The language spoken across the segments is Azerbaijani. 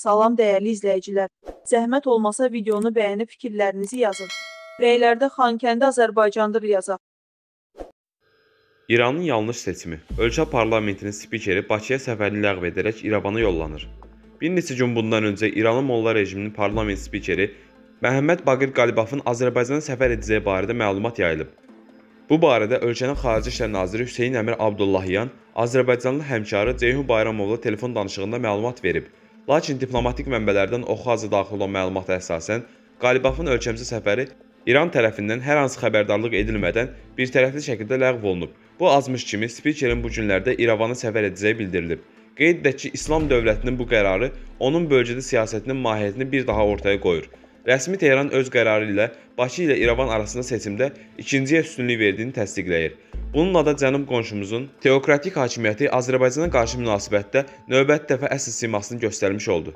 Salam dəyərli izləyicilər. Zəhmət olmasa videonu bəyənib fikirlərinizi yazın. Rəylərdə Xankəndi Azərbaycandır yazaq. İranın yanlış seçimi. Ölkə parlamentinin spikeri Bakıya səfərini ləğv edərək İrəvana yollanır. Bir neçə gün bundan öncə İranın Molla rejiminin parlament spikeri Məhəmməd Baqir Qalibafın Azərbaycana səfər edəcəyi barədə məlumat yayılıb. Bu barədə ölkənin Xarici İşlər naziri Hüseyn Əmir Abdullahyan Azərbaycanlı həmkarı Ceyhun Bayramovla telefon danışığında məlumat verib. Lakin diplomatik mənbələrdən oxu-azı daxil olan məlumata əsasən Qalibafın ölkəmizə səfəri İran tərəfindən hər hansı xəbərdarlıq edilmədən birtərəfli şəkildə ləğv olunub. Bu azmış kimi spikerin bu günlərdə İrəvana səfər edəcəyi bildirilib. Qeyd edək ki, İslam dövlətinin bu qərarı onun bölgədə siyasətinin mahiyyətini bir daha ortaya qoyur. Rəsmi Tehran öz qərarı ilə Bakı ilə İrəvan arasında seçimdə ikinciyə üstünlük verdiyini təsdiqləyir. Bununla da cənub qonşumuzun teokratik hakimiyyəti Azərbaycana qarşı münasibətdə növbəti dəfə əsl simasını göstərmiş oldu.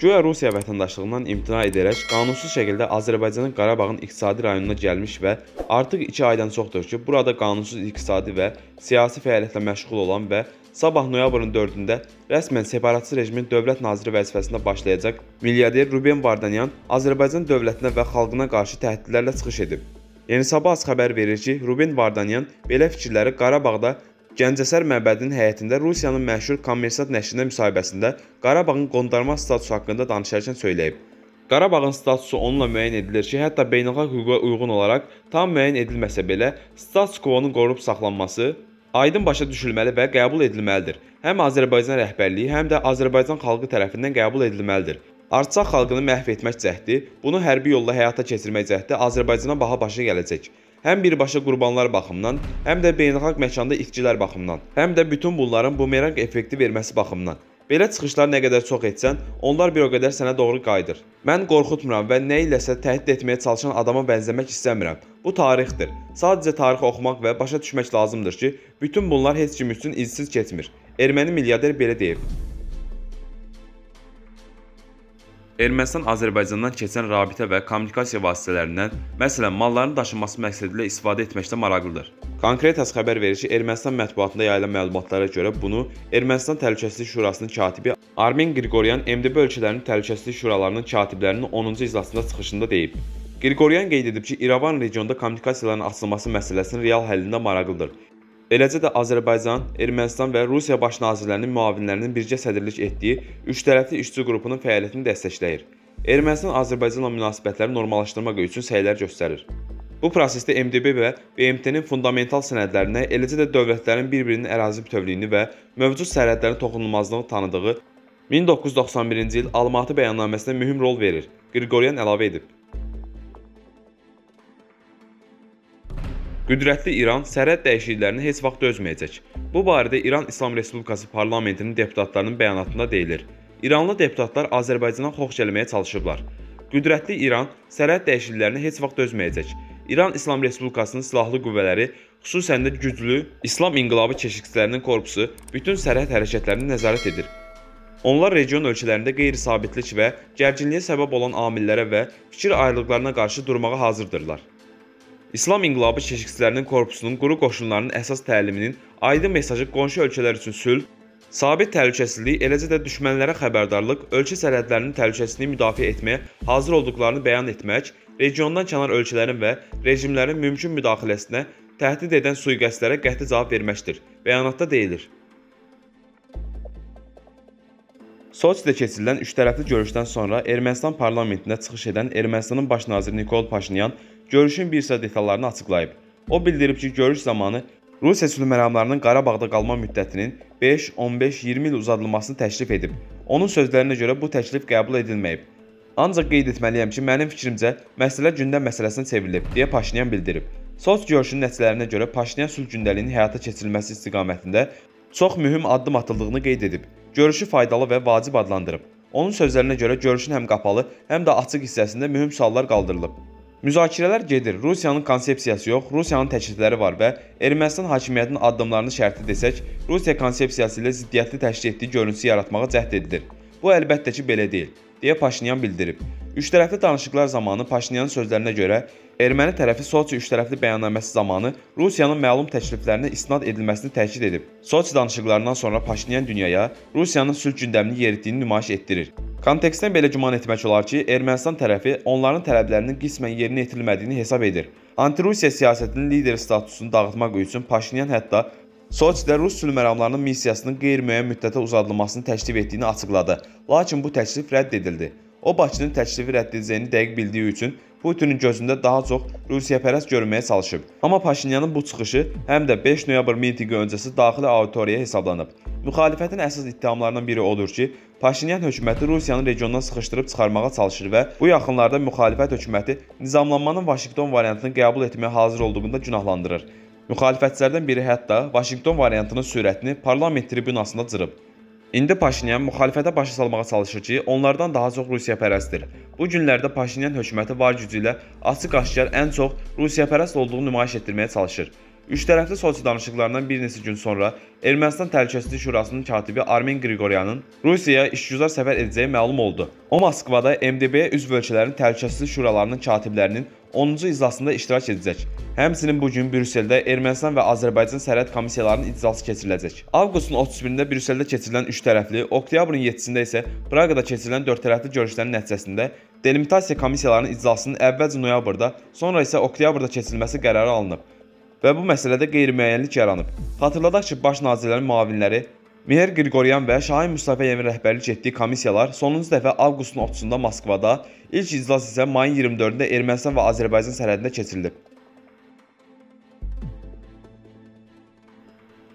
Güya Rusiya vətəndaşlığından imtina edərək qanunsuz şəkildə Azərbaycanın Qarabağın iqtisadi rayonuna gəlmiş və artıq 2 aydan çoxdur ki, burada qanunsuz iqtisadi və siyasi fəaliyyətlə məşğul olan və sabah noyabrın 4-də rəsmən separatist rejimin dövlət naziri vəzifəsində başlayacaq milyarder Ruben Vardanyan Azərbaycan dövlətinə və xalqına qarşı təhdidlərlə çıxış edib. Yeni Sabah xəbər verir ki, Ruben Vardanyan belə fikirləri Qarabağda Gəncəsər məbədinin həyətində Rusiyanın məşhur Kommersant nəşrində müsahibəsində Qarabağın qondarma statusu haqqında danışarkən söyləyib. Qarabağın statusu onunla müəyyən edilir ki, hətta beynəlxalq hüquqa uyğun olaraq tam müəyyən edilməsə belə, status quo-nun qorunub saxlanması aydın başa düşülməli və qəbul edilməlidir. Həm Azərbaycan rəhbərliyi, həm də Azərbaycan xalqı tərəfindən qəbul edilməlidir. Artsaq xalqını məhv etmək cəhdi, bunu hərbi yolla həyata keçirmək cəhdi Azərbaycana baha başa gələcək həm birbaşa qurbanlar baxımından, həm də beynəlxalq məkanda itkilər baxımından, həm də bütün bunların bumeranq effekti verməsi baxımından. Belə çıxışlar nə qədər çox etsən, onlar bir o qədər sənə doğru qayıdır. Mən qorxutmuram və nə iləsə təhdid etməyə çalışan adama bənzəmək istəmirəm. Bu tarixdir. Sadəcə tarixi oxumaq və başa düşmək lazımdır ki, bütün bunlar heç kim üçün izsiz keçmir. Erməni milyarder belə deyib. Ermənistan Azərbaycandan keçən rabitə və kommunikasiya vasitələrindən, məsələn, malların daşınması məqsədilə istifadə etməkdə maraqlıdır. Konkretas xəbər verir ki, Ermənistan mətbuatında yayılan məlumatlara görə bunu Ermənistan Təhlükəsizlik Şurasının katibi Armen Qriqoryan MDB ölkələrinin təhlükəsizlik şuralarının katiblərinin 10-cu iclasında çıxışında deyib. Qriqoryan qeyd edib ki, İrəvan regionda kommunikasiyaların açılması məsələsinin real həllində maraqlıdır. Eləcə də Azərbaycan, Ermənistan və Rusiya baş nazirlərinin müavinlərinin birgə sədrlik etdiyi üçtərəfli işçi qrupunun fəaliyyətini dəstəkləyir. Ermənistan Azərbaycanla münasibətləri normallaşdırmaq üçün səylər göstərir. Bu prosesdə MDB və BMT-nin fundamental sənədlərinə, eləcə də dövlətlərin bir-birinin ərazi bütövlüyünü və mövcud sərhədlərin toxunulmazlığını tanıdığı 1991-ci il Almatı bəyannaməsinə mühüm rol verir. Qriqoryan əlavə edib. Qüdrətli İran sərhəd dəyişikliklərinə heç vaxt dözməyəcək. Bu barədə İran İslam Respublikası parlamentinin deputatlarının bəyanatında deyilir. İranlı deputatlar Azərbaycana xoş gəlməyə çalışıblar. Qüdrətli İran sərhəd dəyişikliklərinə heç vaxt dözməyəcək. İran İslam Respublikasının silahlı qüvvələri, xüsusən də güclü İslam İnqilabı Keşikçilərinin korpusu bütün sərhəd hərəkətlərini nəzarət edir. Onlar region ölkələrində qeyri-sabitlik və gərginliyə səbəb olan amillərə və fikir ayrılıqlarına qarşı durmağa hazırdırlar. İslam İnqilabı Keşikçilərinin Korpusunun quru qoşunlarının əsas təliminin aydın mesajı qonşu ölkələr üçün sülh, sabit təhlükəsizlik, eləcə də düşmənlərə xəbərdarlıq, ölkə sərhədlərinin təhlükəsizliyini müdafiə etməyə hazır olduqlarını bəyan etmək, regiondan kənar ölkələrin və rejimlərin mümkün müdaxiləsinə təhdid edən sui-qəsdlərə qəti cavab verməkdir. Bəyanatda deyilir. Soçidə keçirilən üçtərəfli görüşdən sonra Ermənistan parlamentində çıxış edən Ermənistanın baş naziri Nikol Paşinyan görüşün bir sıra detallarını açıqlayıb. O bildirib ki, görüş zamanı Rusiya sülh məramlarının Qarabağda qalma müddətinin 5, 15, 20 il uzadılmasını təklif edib. Onun sözlərinə görə bu təklif qəbul edilməyib. Ancaq qeyd etməliyəm ki, mənim fikrimcə məsələ gündəm məsələsinə çevrilib, deyə Paşinyan bildirib. Soç görüşünün nəticələrinə görə Paşinyan sülh gündəliyinin həyata keçirilməsi istiqamətində çox mühüm addım atıldığını qeyd edib. Görüşü faydalı və vacib adlandırıb. Onun sözlərinə görə görüşün həm qapalı, həm də açıq hissəsində mühüm suallar qaldırılıb. Müzakirələr gedir. Rusiyanın konsepsiyası yox, Rusiyanın təklifləri var və Ermənistan hakimiyyətinin addımlarını şərti desək, Rusiya konsepsiyası ilə ziddiyyətli təşkil etdiyi görüntüsü yaratmağa cəhd edilir. Bu əlbəttə ki, belə deyil, deyə Paşinyan bildirib. Üçtərəfli danışıqlar zamanı Paşinyanın sözlərinə görə erməni tərəfi Soçi üçtərəfli bəyannaməsi zamanı Rusiyanın məlum təkliflərinə istinad edilməsini təkid edib. Soçi danışıqlarından sonra Paşinyan dünyaya Rusiyanın sülh gündəmini yeritdiyini nümayiş etdirir. Kontekstdən belə güman etmək olar ki, Ermənistan tərəfi onların tələblərinin qismən yerinə yetirilmədiyini hesab edir. Anti-Rusiya siyasətinin lideri statusunu dağıtmaq üçün Paşinyan hətta Soçidə Rus sülh məramlarının missiyasının qeyri-müəyyən müddətə uzadılmasını təklif etdiyini açıqladı. Lakin bu təklif rədd edildi. O Bakının təklifi rədd ediləcəyini dəqiq bildiyi üçün Putinin gözündə daha çox Rusiyapərəst görünməyə çalışıb. Amma Paşinyanın bu çıxışı həm də 5 noyabr mitinqi öncəsi daxili auditoriyaya hesablanıb. Müxalifətin əsas ittihamlarından biri odur ki, Paşinyan hökuməti Rusiyanı regiondan sıxışdırıb çıxarmağa çalışır və bu yaxınlarda müxalifət hökuməti nizamlanmanın Vaşinqton variantını qəbul etməyə hazır olduğunda günahlandırır. Müxalifətçilərdən biri hətta Vaşinqton variantının sürətini parlament tribunasında cırıb. İndi Paşinyan müxalifətə başa salmağa çalışır ki, onlardan daha çox Rusiyapərəstdir. Bu günlərdə Paşinyan hökuməti var gücü ilə açıq-aşkar ən çox Rusiyapərəst olduğunu nümayiş etdirməyə çalışır. Üçtərəfli Soçi danışıqlarından bir neçə gün sonra Ermənistan Təhlükəsizlik Şurasının katibi Armen Qriqoryanın Rusiyaya işgüzar səfər edəcəyi məlum oldu. O Moskvada MDB-yə üzv ölkələrin təhlükəsizlik şuralarının katiblərinin 10-cu iclasında iştirak edəcək. Həmçinin bu gün Brüsseldə Ermənistan və Azərbaycan sərhəd komissiyalarının iclası keçiriləcək. Avqustun 31-də Brüsseldə keçirilən 3 tərəfli, oktyabrın 7-sində isə Praqada keçirilən 4 tərəfli görüşlərin nəticəsində delimitasiya komissiyalarının iclasının əvvəlcə noyabrda, sonra isə oktyabrda keçirilməsi qərarı alınıb və bu məsələdə qeyri-müəyyənlik yaranıb. Xatırladaq ki, baş nazirlərin müavinləri Mihir Qriqoryan və Şahin Mustafayevin rəhbərlik etdiyi komissiyalar sonuncu dəfə avqustun 30-da Moskvada, ilk iclas isə mayın 24-də Ermənistan və Azərbaycan sərhədində keçirilib.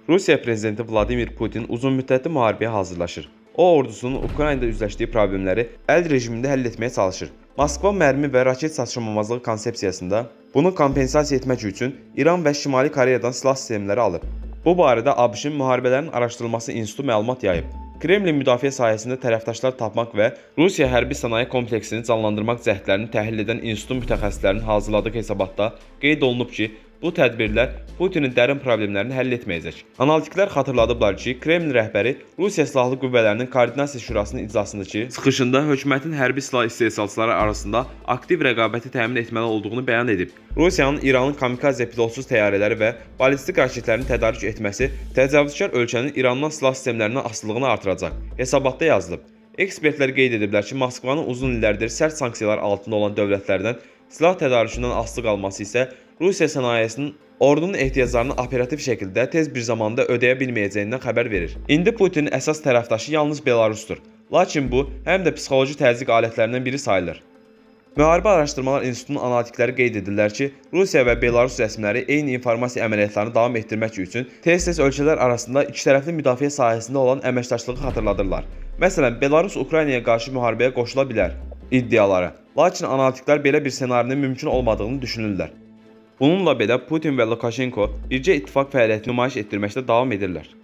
Rusiya prezidenti Vladimir Putin uzunmüddətli müharibəyə hazırlaşır. O ordusunun Ukraynada üzləşdiyi problemləri əl rejimində həll etməyə çalışır. Moskva mərmi və raket çatışmamazlığı konsepsiyasında bunu kompensasiya etmək üçün İran və Şimali Koreyadan silah sistemləri alıb. Bu barədə ABŞ-ın Müharibələrin Araşdırılması İnstitutu məlumat yayıb. Kremlin müdafiə sahəsində tərəfdaşlar tapmaq və Rusiya hərbi sənaye kompleksini canlandırmaq cəhdlərini təhlil edən institutun mütəxəssislərinin hazırladığı hesabatda qeyd olunub ki, bu tədbirlər Putinin dərin problemlərini həll etməyəcək. Analitiklər xatırladıblar ki, Kreml rəhbəri Rusiya Silahlı Qüvvələrinin Koordinasiya Şurasının iclasındakı çıxışında hökumətin hərbi silah istehsalçıları arasında aktiv rəqabəti təmin etməli olduğunu bəyan edib. Rusiyanın İranın kamikaze pilotsuz təyyarələri və ballistik raketlərini tədarük etməsi təcavüzkar ölkənin İrandan silah sistemlərindən asılılığını artıracaq. Hesabatda yazılıb. Ekspertlər qeyd ediblər ki, Moskvanın uzun illərdir sərt sanksiyalar altında olan dövlətlərdən silah tədarükündən asılı qalması isə Rusiya sənayesinin ordunun ehtiyaclarını operativ şəkildə tez bir zamanda ödəyə bilməyəcəyindən xəbər verir. İndi Putinin əsas tərəfdaşı yalnız Belarusdur. Lakin bu həm də psixoloji təzyiq alətlərindən biri sayılır. Müharibə Araşdırmalar İnstitutunun analitikləri qeyd edirlər ki, Rusiya və Belarus rəsmiləri eyni informasiya əməliyyatlarını davam etdirmək üçün tez-tez ölkələr arasında ikitərəfli müdafiə sahəsində olan əməkdaşlığı xatırladırlar. Məsələn, Belarus Ukraynaya qarşı müharibəyə qoşula bilər iddiaları. Lakin analitiklər belə bir ssenarinin mümkün olmadığını düşünürlər. Bununla belə Putin və Lukashenko bircə ittifaq fəaliyyətini nümayiş etdirməkdə davam edirlər.